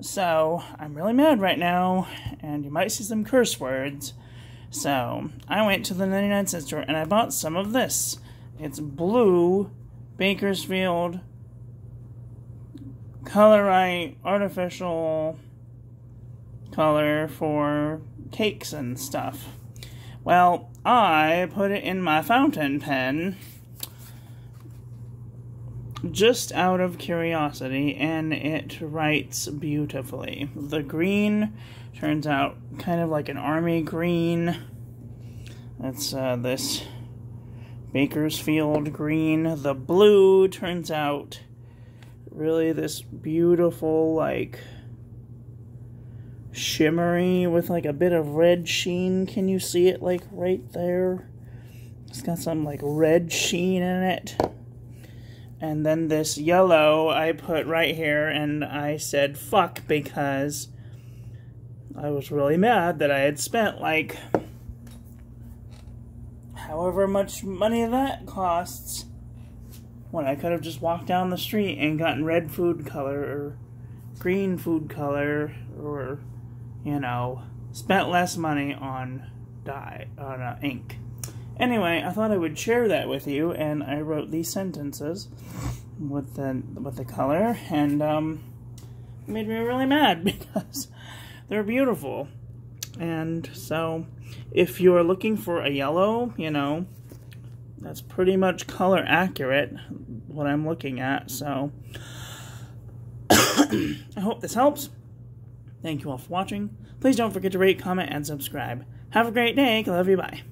So I'm really mad right now, and you might see some curse words. So I went to the 99 cent store and I bought some of this. It's blue Bakersfield colorite artificial color for cakes and stuff. Well, I put it in my fountain pen just out of curiosity, and it writes beautifully. The green turns out kind of like an army green. That's uh, this Bakersfield green. The blue turns out really this beautiful, like, shimmery with like a bit of red sheen. Can you see it like right there? It's got some like red sheen in it. And then this yellow I put right here and I said fuck because I was really mad that I had spent like however much money that costs when I could have just walked down the street and gotten red food color or green food color or you know, spent less money on dye, on uh, ink. Anyway, I thought I would share that with you, and I wrote these sentences with the with the color, and um, it made me really mad because they're beautiful. And so, if you're looking for a yellow, you know, that's pretty much color accurate, what I'm looking at. So, I hope this helps. Thank you all for watching. Please don't forget to rate, comment, and subscribe. Have a great day. Love you. Bye.